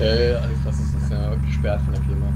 Äh, Alex, was ist das ja gesperrt von der Firma?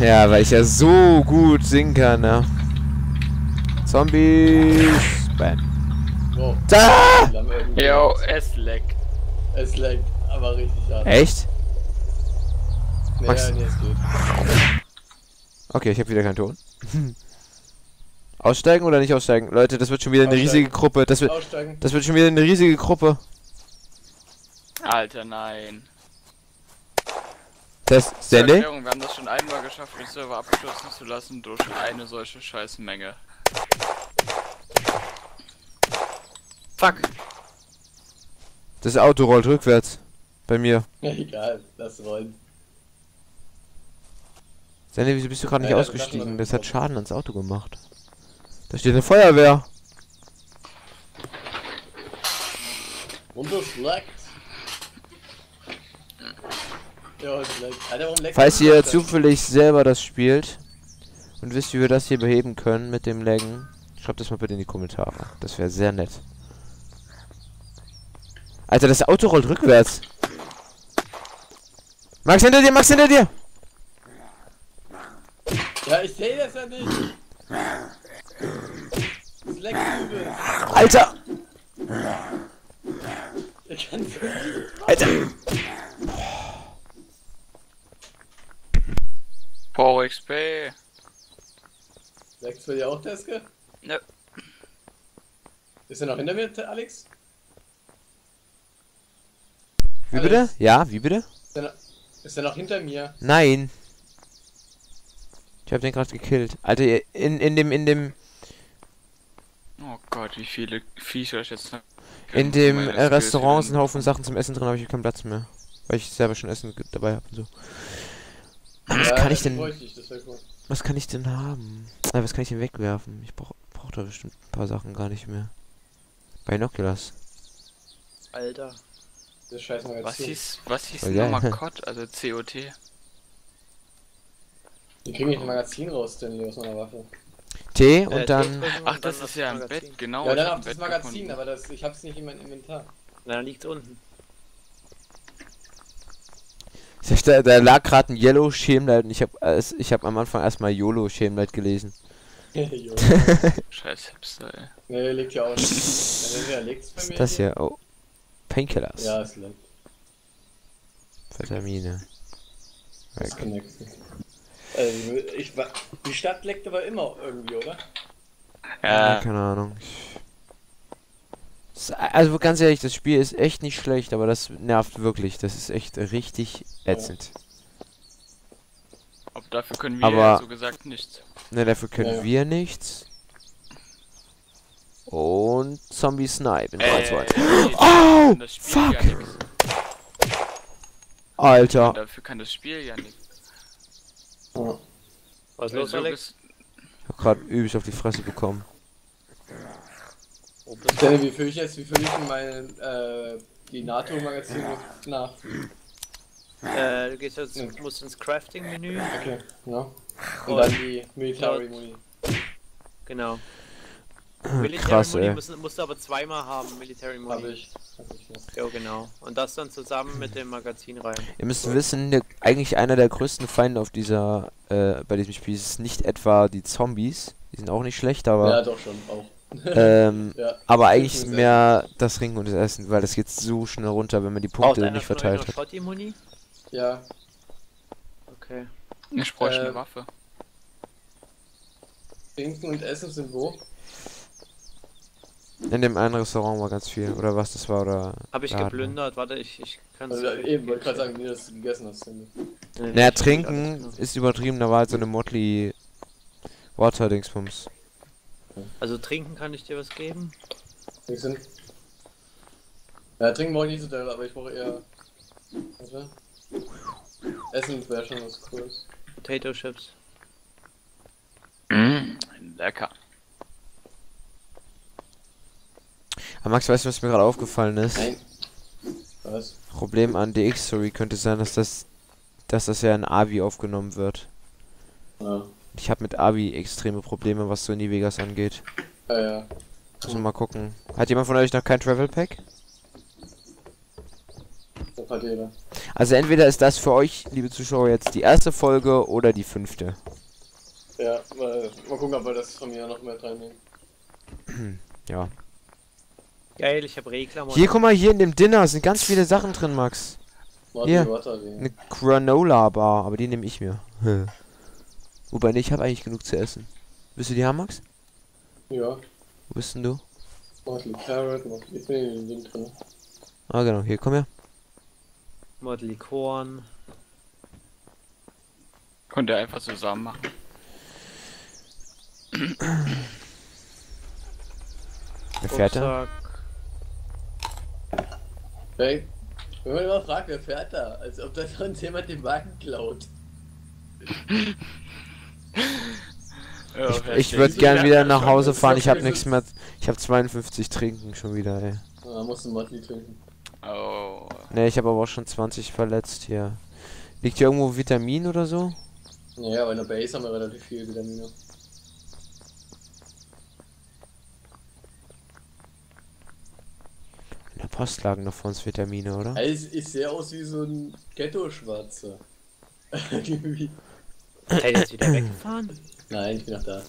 Ja, weil ich ja so gut singen kann, ne? Zombies. Bam. Wow. Da! Yo, es leckt. Es leckt, aber richtig an. Echt? Nee, Max- nee, es geht. Okay, ich habe wieder keinen Ton. aussteigen oder nicht aussteigen? Leute, das wird schon wieder eine Aussteigen. riesige Gruppe. Das wird, Aussteigen. das wird schon wieder eine riesige Gruppe. Alter, nein. Test. Zur Sandy? Erklärung, wir haben das schon einmal geschafft, den Server abgeschlossen zu lassen durch eine solche Scheißmenge. Fuck. Das Auto rollt rückwärts. Bei mir. Ja, egal, lass rollen. Sandy, wieso bist du gerade nicht Ja, das ausgestiegen? Das hat. Schaden ans Auto gemacht. Da steht eine Feuerwehr. Und es leckt. Ja, es leckt. Alter, warum leckt Falls das ihr zufällig selber das spielt und wisst, wie wir das hier beheben können mit dem Laggen, schreibt das mal bitte in die Kommentare. Das wäre sehr nett. Alter, das Auto rollt rückwärts. Max hinter dir, Max hinter dir! Ja, ich sehe das ja nicht. Alter! Alter! Power XP. Leckt's bei dir auch, Teske? Ne. Ist er noch hinter mir, Alex? Wie bitte? Alex? Ja, wie bitte? Ist er noch, ist er noch hinter mir? Nein. Ich hab den gerade gekillt. Alter, ihr- in, in dem, in dem, Oh Gott, wie viele Viecher ich jetzt in dem äh, Restaurant sind ein Haufen Sachen zum Essen drin, habe ich keinen Platz mehr. Weil ich selber schon Essen dabei habe und so. Was Ja, kann ich denn, ich, was kann ich denn haben? Ah, was kann ich denn wegwerfen? Ich brauch, brauch da bestimmt ein paar Sachen gar nicht mehr. Binoculars. Alter. Das scheiß Magazin. Was hieß, was hieß Voll nochmal geil. COD, also COT? Wie kriege ich ein Magazin raus denn hier aus meiner Waffe? T Äh, und dann. Ach, das ist ja ein. Bett, genau. ja, ich dann hab auf das Magazin, gefunden. aber das, ich hab's nicht in meinem Inventar. Na, dann liegt's unten. Da, da lag gerade ein Yellow Schemlight und ich habe ich hab am Anfang erstmal YOLO Schemlight gelesen. Scheiß Hipster, ey. Nee, liegt ja auch nicht. Ja, wer legt's bei Was mir? ist das hier? Oh. Painkillers. Ja, es leckt. Vitamine. Weg. Also, ich war, die Stadt leckt aber immer irgendwie, oder? Ja, Keine Ahnung. Also ganz ehrlich, das Spiel ist echt nicht schlecht, aber das nervt wirklich. Das ist echt richtig ätzend. aber dafür können wir Aber- ja so gesagt nichts. Ne, dafür können Ja, ja. wir nichts. Und Zombie Snipe in 3, 2. nee, Oh, das Spiel fuck. Ja. Alter. Dafür kann das Spiel ja nichts. Ja. Was Weil los, Alex? Ich hab grad übelst auf die Fresse bekommen. Du? Danny, wie fülle ich jetzt, wie fülle ich denn mein, äh, die NATO-Magazine nach? Äh, du gehst jetzt, Ja. musst ins Crafting-Menü. Okay, ja. Und Und- dann die Military Muni. Genau. Military Krass, Muni ey. musst, musst du aber zweimal haben, Military Muni. Hab ich. Hab ich ja. Ja, genau. Und das dann zusammen mit dem Magazin rein. Ihr müsst wissen, der, eigentlich einer der größten Feinde auf dieser, äh, bei diesem Spiel ist nicht etwa die Zombies. Die sind auch nicht schlecht, Ja, aber, doch schon, auch. ähm, Ja. aber eigentlich ist mehr das Ringen und das Essen, weil das geht so schnell runter, wenn man die Punkte einer nicht verteilt hat. Shotty-Muni? Ja, Okay. Ich bräuchte Äh, eine Waffe. Trinken und Essen sind wo? In dem einen Restaurant war ganz viel, oder was das war, oder... Hab ich Laden. geplündert, warte, ich, ich kann Also, eben, wollte gerade sagen, wie du das gegessen hast. Cindy. Naja, trinken ist übertrieben, da war halt so eine Motley Water-Dingsbums. Also trinken kann ich dir was geben? Hin. Ja, trinken brauche ich nicht so doll, aber ich brauche eher. Warte. Essen wäre schon was cooles. Potato Chips. Mm, lecker. Aber Max, weißt du, was mir gerade aufgefallen ist? Nein. Was? Problem an DX-Story könnte sein, dass das, dass das ja in AVI aufgenommen wird. Ja. Ich habe mit Abi extreme Probleme, was so New Vegas angeht. Ja, ja. Muss man mal gucken. Hat jemand von euch noch kein Travel Pack? Das hat jeder. Also entweder ist das für euch, liebe Zuschauer, jetzt die erste Folge oder die fünfte. Ja, mal, mal gucken, ob wir das von mir noch mehr reinnehmen. Ja. Geil, ich habe Regler. Hier, guck mal, hier in dem Dinner sind ganz viele Sachen drin, Max. Martin Hier. Water, wie. Eine Granola Bar, aber die nehme ich mir. Wobei, nee, ich habe eigentlich genug zu essen. Willst du die haben, Max? Ja. Wo bist denn du? Martin Carrot. Ich bin in dem Ding drin. Ah, genau, hier, komm her. Model Korn. Könnt ihr einfach zusammen machen. Wer fährt? Hey, wenn man immer fragt, wer fährt da? Als ob da sonst jemand den Wagen klaut. Ja, Ich, würde gern wieder nach Hause fahren. Ich habe nichts mehr. Ich habe 52 trinken schon wieder, ey. Da musst du Martin trinken. Oh. Ne, ich habe aber auch schon 20 verletzt hier. Liegt hier irgendwo Vitamin oder so? Naja, aber in der Base haben wir relativ viel Vitamine. Der Post lagen noch vor uns Vitamine, oder? Also, ich sehe aus wie so ein Ghetto-Schwarzer. Irgendwie. Seid ihr jetzt wieder weggefahren? Nein, ich bin noch da.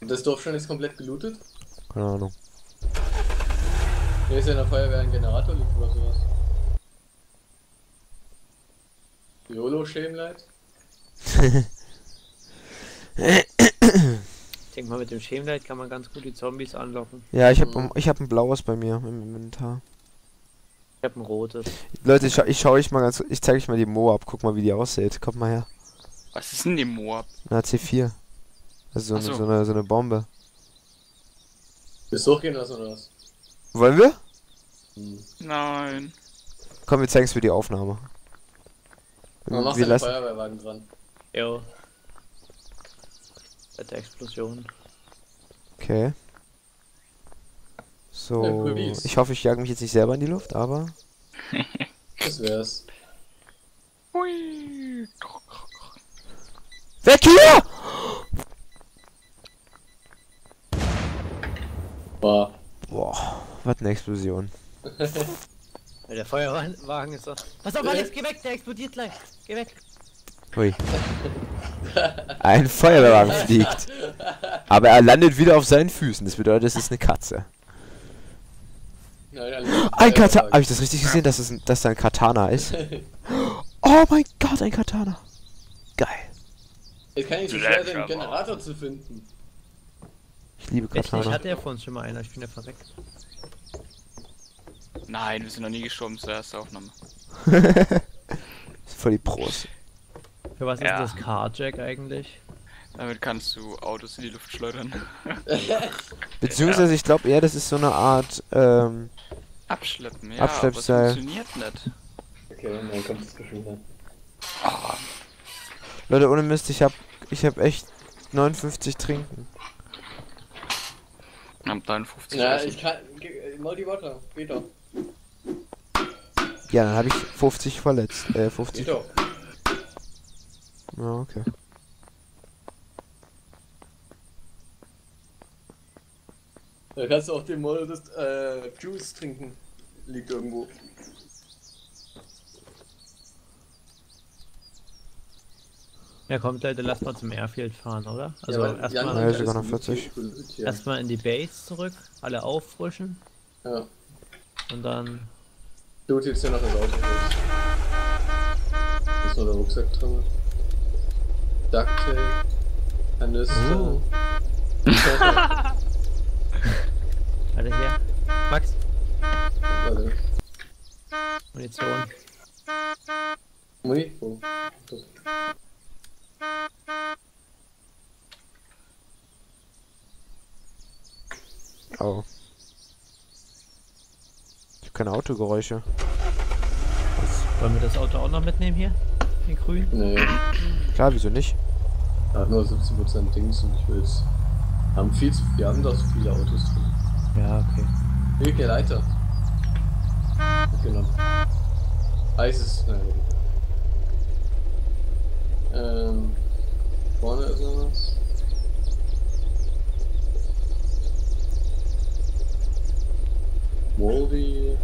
Und das Dorf schon ist komplett gelootet? Keine Ahnung. Hier ist ja in der Feuerwehr ein Generator liegt oder sowas. YOLO Schämleid? Ich denke mal, mit dem Schemlight kann man ganz gut die Zombies anlocken. Ja, ich habe ich hab ein blaues bei mir im Inventar. Ich habe ein rotes. Leute, ich, scha ich schau euch mal ganz. Ich zeige euch mal die Moab. Guck mal, wie die aussieht. Kommt mal her. Was ist denn die Moab? Na, C4. Also so, eine, so. so, eine, so eine Bombe. Willst du hochgehen lassen oder was? Wollen wir? Hm. Nein. Komm, wir zeigen es für die Aufnahme. Man macht wir den lassen. Feuerwehrwagen dran. Jo. Seit der Explosion. Okay. Ja, So. Police. Ich hoffe, ich jage mich jetzt nicht selber in die Luft, aber. Das wär's. Hui. Weg hier! Boah. Boah, was eine Explosion. Ja, der Feuerwagen ist so. Pass auf, Alex, geh weg, der explodiert gleich. Geh weg. Hui. Ein Feuerwehrwagen fliegt. Aber er landet wieder auf seinen Füßen. Das bedeutet, es ist eine Katze. Nein, Ein Katana. Habe ich das richtig gesehen, dass, es ein, dass da ein Katana ist? Oh mein Gott, ein Katana. Geil. Es kann nicht so schwer sein, einen Generator zu finden. Ich liebe Echt, ich Katana. hatte ja vor uns schon mal einer, ich bin ja verreckt. Nein, wir sind noch nie gestorben zur ersten Aufnahme. Voll die Pros. Für was Ja. ist das Carjack eigentlich? Damit kannst du Autos in die Luft schleudern. Beziehungsweise, ich glaube eher, das ist so eine Art, ähm, Abschleppen, ja. Abschleppseil. Aber funktioniert nicht. Okay, dann kommt es bestimmt hin. Oh, Leute, ohne Mist, ich hab, ich hab echt 59 trinken. hab 53 Ja, Essen. ich kann. Multi Water, geht doch. Ja, dann habe ich 50 verletzt. Äh, 50. Geht doch. Ja, okay. Da kannst du auch den Model des äh, Juice trinken. Liegt irgendwo. Ja, kommt Leute, lass mal zum Airfield fahren, oder? Also Jan erstmal Ja, hat sogar noch alles 40. gut hier. erstmal in die Base zurück, alle auffrischen Ja. und dann. Du jetzt hier noch das Auto. Ist nur der Rucksack drin. Ducktape. Kanister. Oh. Alle her. Max, Warte. Munition. Muni? Oh. Das. Oh. Ich hab keine Autogeräusche. Wollen wir das Auto auch noch mitnehmen hier? Den grün? Nee. Klar, wieso nicht? Hat nur 70% Dings und ich will's. Haben viel zu wir haben da so viele Autos drin. Ja, okay. Geh Leiter. Genau. Eis ist. Nein, Ähm, vorne ist noch was. Moldy.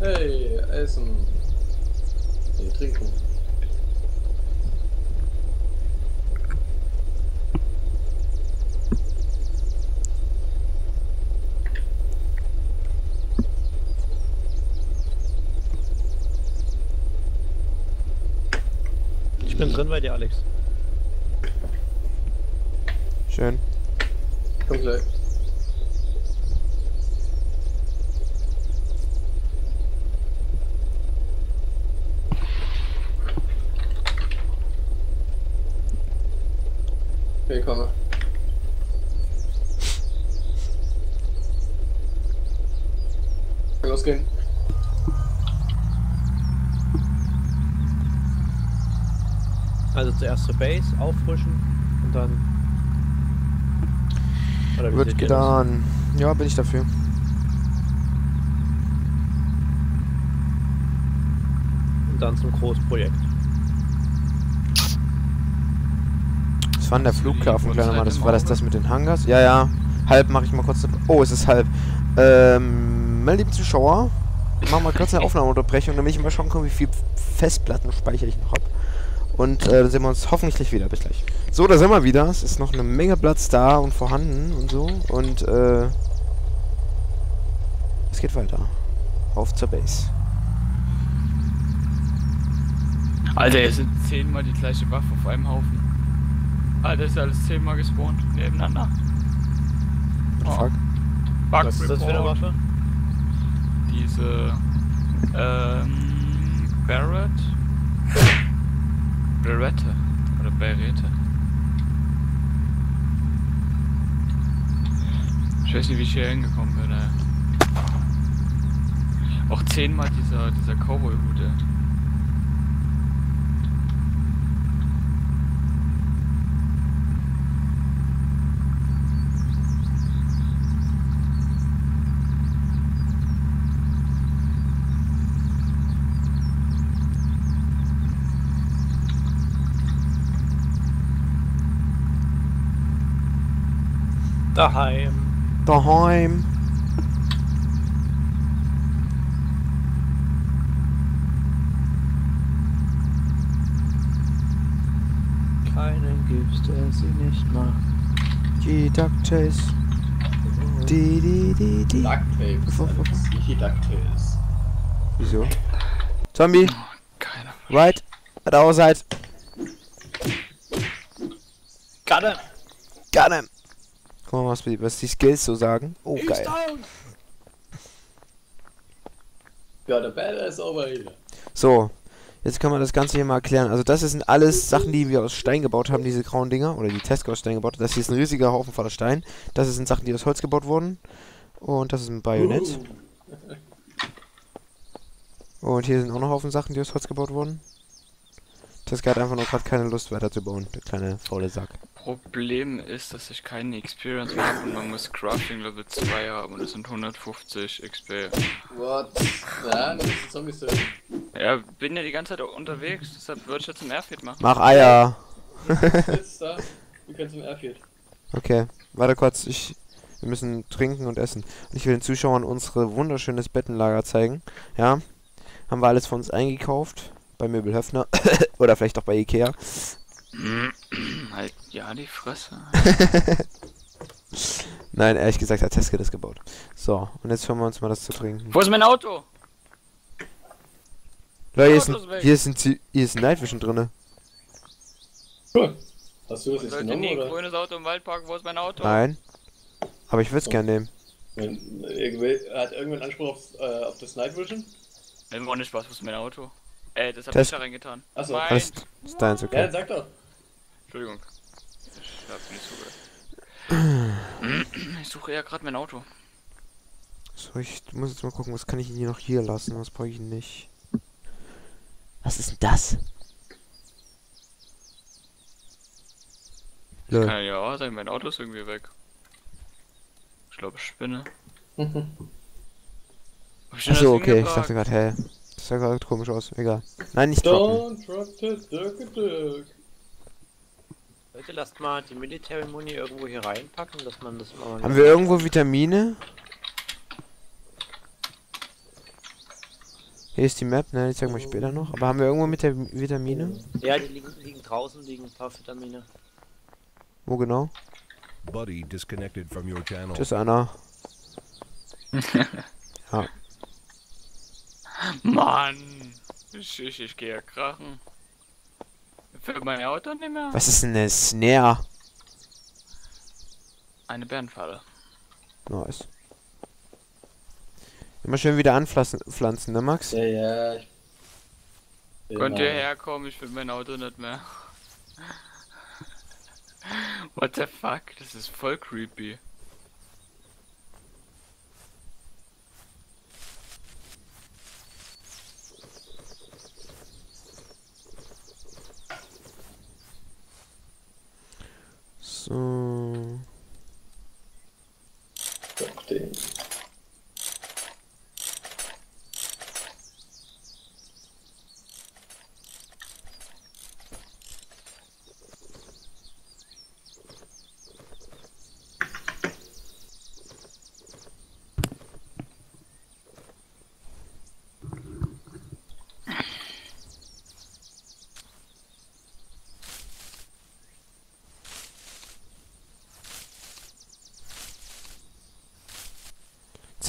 Hey, Essen. Trinken. Ich bin drin bei dir, Alex. Schön. Komm gleich. Okay, komme. Kann losgehen. Also zuerst zur Base, auffrischen und dann. Wird getan. Ja, bin ich dafür. Und dann zum Großprojekt. Das war denn der Flughafen, kleiner Mann. Das war das, das mit den Hangars? Ja, ja. Halb mache ich mal kurz. Oh, es ist halb. Ähm, meine lieben Zuschauer, ich mache mal kurz eine Aufnahmeunterbrechung, damit ich mal schauen kann, wie viel Festplattenspeicher ich noch habe. Und äh, dann sehen wir uns hoffentlich gleich wieder. Bis gleich. So, da sind wir wieder. Es ist noch eine Menge Platz da und vorhanden und so. Und äh, es geht weiter. Auf zur Base. Alter, es sind zehnmal die gleiche Waffe auf einem Haufen. Alter, ist alles zehnmal gespawnt nebeneinander. Oh. Fuck. Bug Was ist das für eine. Waffe? Diese ähm Barrett Berette oder Berette. Ich weiß nicht, wie ich hier hingekommen bin, ey. Auch zehnmal dieser dieser Cowboy-Hut, Daheim. Daheim. Keinen gibt's, der sie nicht macht. Die DuckTales. Die, die, die, die. Wo? Alex. Nicht Ducktails. Wieso? Zombie, Keiner. right? At our side. Got him! Got him. Guck mal, was, die- was die Skills so sagen. Oh, geil. Got a badass over here. So, jetzt kann man das Ganze hier mal erklären. Also das sind alles Sachen, die wir aus Stein gebaut haben, diese grauen Dinger. Oder die Tesco aus Stein gebaut. Das hier ist ein riesiger Haufen voller Stein. Das sind Sachen, die aus Holz gebaut wurden. Und das ist ein Bajonett. Und hier sind auch noch Haufen Sachen, die aus Holz gebaut wurden. Tesco hat einfach nur gerade keine Lust weiterzubauen. Der kleine faule Sack. Problem ist, dass ich keine Experience mehr habe und man muss Crafting Level 2 haben und das sind 150 XP. What? Ja, das ist Zombies töten. Ja, bin ja die ganze Zeit unterwegs, deshalb würde ich jetzt ein Airfeed machen. Mach Eier. Sitzt da. Du kannst zum Airfield. Okay, warte kurz. Ich, wir müssen trinken und essen. Und ich will den Zuschauern unsere wunderschönes Bettenlager zeigen. Ja, haben wir alles von uns eingekauft. Bei Möbel Höfner. Oder vielleicht auch bei Ikea. halt, ja, die Fresse. Nein, ehrlich gesagt hat Teske das gebaut. So, und jetzt schauen wir uns mal das zu trinken. Wo ist mein Auto? Leute, hier ist, ein, hier ist ein, hier ist ein Night Vision drinne. Cool. Hast du das jetzt genommen nie oder? grünes Auto im Waldpark, wo ist mein Auto? Nein. Aber ich würde es Oh. gerne nehmen. Wenn, irgendwer- hat irgendwann Anspruch auf, äh, auf das Night Vision? Nimm auch nicht Spaß, wo ist mein Auto? Ey, das hab Das- ich da reingetan. Achso. Mein- Alles ist deins, Ja, okay. dann sag doch. Entschuldigung. Ich hab nicht zugehört. Ich suche ja gerade mein Auto. So, ich muss jetzt mal gucken, was kann ich hier noch hier lassen, was brauche ich nicht. Was ist denn das? Das kann ja auch sein, mein Auto ist irgendwie weg. Ich glaube, Spinne. Das Achso, okay, ich dachte gerade, hä, das sah gerade komisch aus. Egal. Nein, nicht droppen. Don't drop the dirk dirk. Leute, lasst mal die Military Muni irgendwo hier reinpacken, dass man das mal. Haben wir irgendwo Vitamine? Hier ist die Map, ne, die zeigen wir später noch. Aber haben wir irgendwo mit der Vitamine? Ja, die liegen, liegen draußen, liegen ein paar Vitamine. Wo genau? Buddy disconnected from your channel. Einer. ja. Mann! Ich, ich, ich gehe ja krachen. Für mein Auto nicht mehr. Was ist denn eine Snare? Eine Bärenfalle. Nice. Immer schön wieder anpflanzen, pflanzen, ne Max? Ja, ja. Ich... Könnt ihr herkommen, ich will mein Auto nicht mehr. What the fuck? Das ist voll creepy. Ух.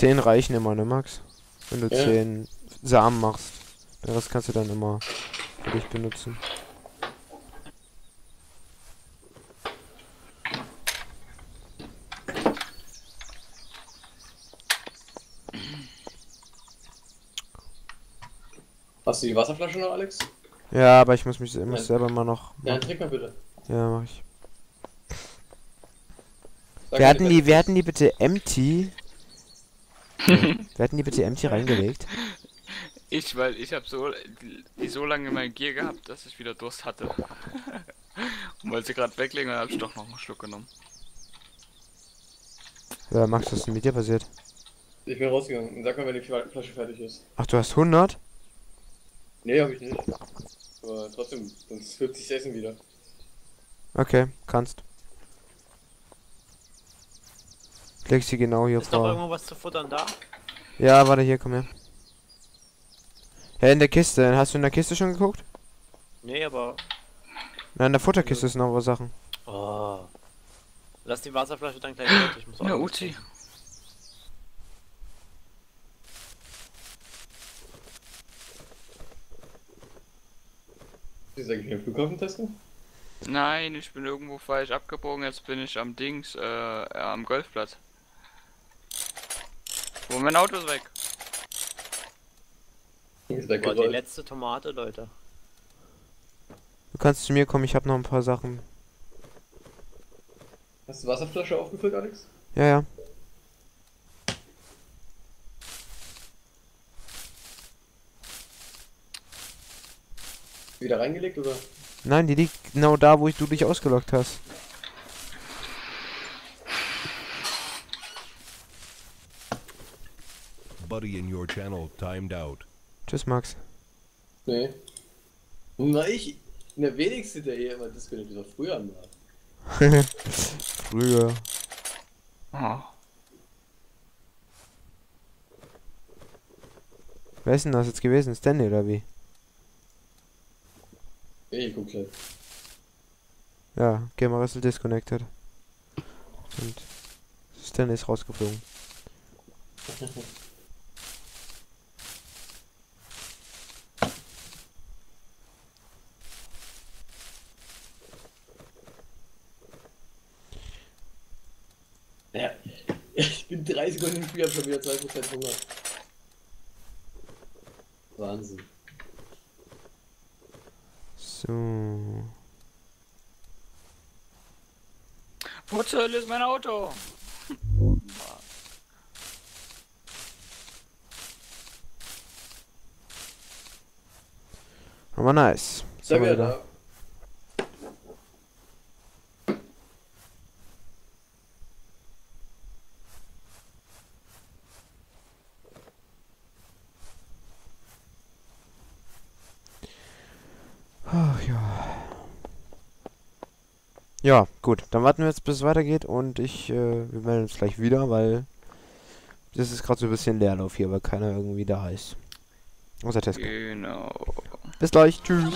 10 reichen immer, ne, Max? Wenn du ja. 10 Samen machst. Das kannst du dann immer für dich benutzen. Hast du die Wasserflasche noch, Alex? Ja, aber ich muss mich muss ja. selber mal noch. Machen. Ja, trink mal bitte. Ja, mach ich. Werden die, wir die bitte empty wir hatten die bitte empty reingelegt. Ich, weil ich habe so die so lange in meinem Gier gehabt, dass ich wieder Durst hatte. Und weil sie gerade weglegen, dann habe ich doch noch einen Schluck genommen. Ja, Max, was ist denn mit dir passiert? Ich bin rausgegangen. Sag mal, wenn die Flasche fertig ist. Ach, du hast 100? Nee, hab ich nicht. Aber trotzdem, sonst wird sich essen wieder. Okay, kannst. Sie genau hier Ist noch vor. irgendwo was zu futtern da? Ja, warte, hier, komm her. Hä, in der Kiste. Hast du in der Kiste schon geguckt? Nee, aber. Nein, in der Futterkiste sind noch was Sachen. Oh. Lass die Wasserflasche dann gleich weg. Ich muss auch Ja, noch Uzi. sag ich den Flughafen testen? Nein, ich bin irgendwo falsch abgebogen. Jetzt bin ich am Dings, äh, am Golfplatz. Wo mein Auto ist weg. Ist Boah, die letzte Tomate, Leute. Du kannst zu mir kommen, ich habe noch ein paar Sachen. Hast du Wasserflasche aufgefüllt, Alex? Ja, ja. Wieder reingelegt oder? Nein, die liegt genau da, wo ich, du dich ausgelockt hast. Buddy in your channel timed out. Tschüss, Max. Nee. Na, ich. Der wenigste, der hier immer disconnected war, früher mal. Früher. Oh. Wer ist denn das jetzt gewesen? Stanley oder wie? Ich guck gleich. Ja, Gamer Wrestle disconnected. Und Stanley ist rausgeflogen. Ja. Ich bin drei Sekunden im Spiel, hab schon wieder 2% Hunger. Wahnsinn. So. Wo zur Hölle ist mein Auto? Aber nice. Sag haben Ja, gut. Dann warten wir jetzt, bis es weitergeht und ich, äh, wir melden uns gleich wieder, weil das ist gerade so ein bisschen Leerlauf hier, weil keiner irgendwie da ist. Unser Test. Genau. Bis gleich. Tschüss.